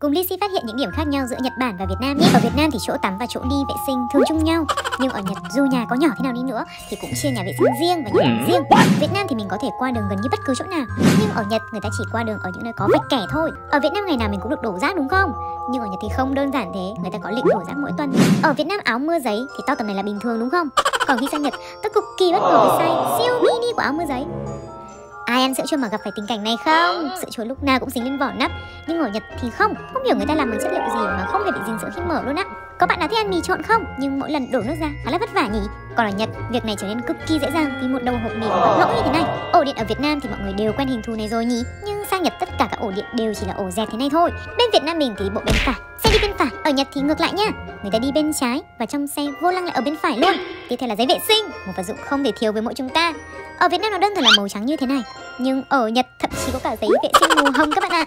Cùng Lisi phát hiện những điểm khác nhau giữa Nhật Bản và Việt Nam nhé. Ở Việt Nam thì chỗ tắm và chỗ đi vệ sinh thường chung nhau, nhưng ở Nhật dù nhà có nhỏ thế nào đi nữa thì cũng chia nhà vệ sinh riêng và nhà riêng. Việt Nam thì mình có thể qua đường gần như bất cứ chỗ nào, nhưng ở Nhật người ta chỉ qua đường ở những nơi có vạch kẻ thôi. Ở Việt Nam ngày nào mình cũng được đổ rác đúng không? Nhưng ở Nhật thì không đơn giản thế, người ta có lịch đổ rác mỗi tuần. Ở Việt Nam áo mưa giấy thì to tầm này là bình thường đúng không? Còn khi sang Nhật, tôi cực kỳ bất ngờ với size siêu mini của áo mưa giấy. Ai ăn sữa chua mà gặp phải tình cảnh này không? Sữa chua lúc nào cũng dính lên vỏ nắp Nhưng ở Nhật thì không. Không hiểu người ta làm bằng chất liệu gì mà không hề bị dính sữa khi mở luôn á. Có bạn nào thích ăn mì trộn không? Nhưng mỗi lần đổ nước ra khá là vất vả nhỉ? Còn ở Nhật, việc này trở nên cực kỳ dễ dàng Vì một đầu hộp mì có lỗ như thế này. Ổ điện ở Việt Nam thì mọi người đều quen hình thù này rồi nhỉ? Nhưng sang Nhật tất cả các ổ điện đều chỉ là ổ dẹt thế này thôi. Bên Việt Nam mình thì bộ bên phải Xe đi bên phải, ở Nhật thì ngược lại nha. Người ta đi bên trái và trong xe vô lăng lại ở bên phải luôn. Tiếp theo là giấy vệ sinh Một vật dụng không thể thiếu với mỗi chúng ta. Ở Việt Nam nó đơn thuần là màu trắng như thế này, Nhưng ở Nhật thậm chí có cả giấy vệ sinh màu hồng các bạn ạ.